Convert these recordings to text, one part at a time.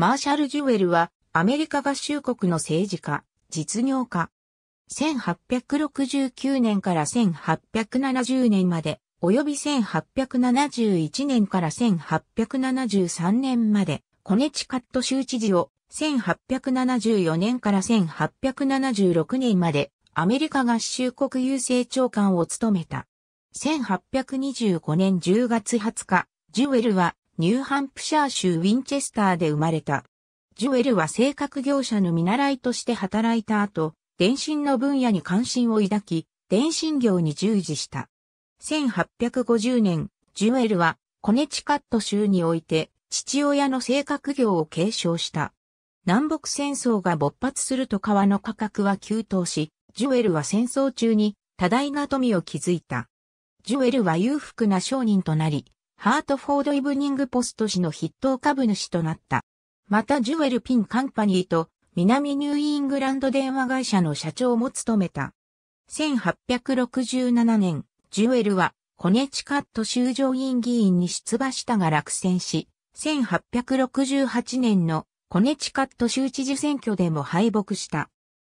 マーシャル・ジュエルはアメリカ合衆国の政治家、実業家。1869年から1870年まで、及び1871年から1873年まで、コネチカット州知事を1874年から1876年まで、アメリカ合衆国郵政長官を務めた。1825年10月20日、ジュエルはニューハンプシャー州ウィンチェスターで生まれた。ジュエルは製革業者の見習いとして働いた後、電信の分野に関心を抱き、電信業に従事した。1850年、ジュエルはコネチカット州において父親の製革業を継承した。南北戦争が勃発すると川の価格は急騰し、ジュエルは戦争中に多大な富を築いた。ジュエルは裕福な商人となり、ハートフォードイブニングポスト氏の筆頭株主となった。またジュエルピンカンパニーと南ニューイングランド電話会社の社長も務めた。1867年、ジュエルはコネチカット州上院議員に出馬したが落選し、1868年のコネチカット州知事選挙でも敗北した。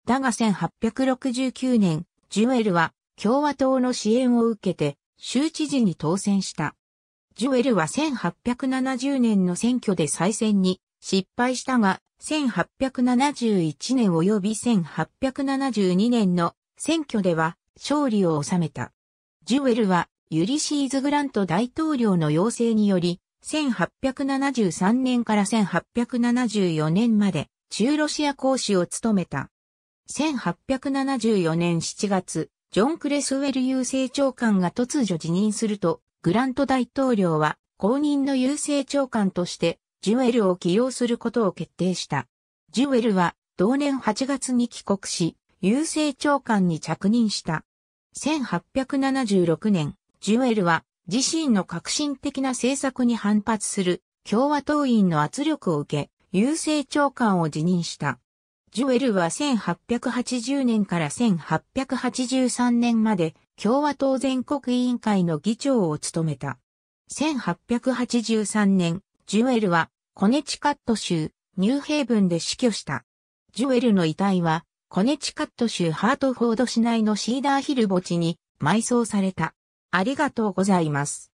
だが1869年、ジュエルは共和党の支援を受けて州知事に当選した。ジュエルは1870年の選挙で再選に失敗したが、1871年及び1872年の選挙では勝利を収めた。ジュエルはユリシーズ・グラント大統領の要請により、1873年から1874年まで中ロシア公使を務めた。1874年7月、ジョン・クレスウェル郵政長官が突如辞任すると、グラント大統領は公認の郵政長官としてジュエルを起用することを決定した。ジュエルは同年8月に帰国し、郵政長官に着任した。1876年、ジュエルは自身の革新的な政策に反発する共和党員の圧力を受け、郵政長官を辞任した。ジュエルは1880年から1883年まで共和党全国委員会の議長を務めた。1883年、ジュエルはコネチカット州ニューヘイブンで死去した。ジュエルの遺体はコネチカット州ハートフォード市内のシーダーヒル墓地に埋葬された。ありがとうございます。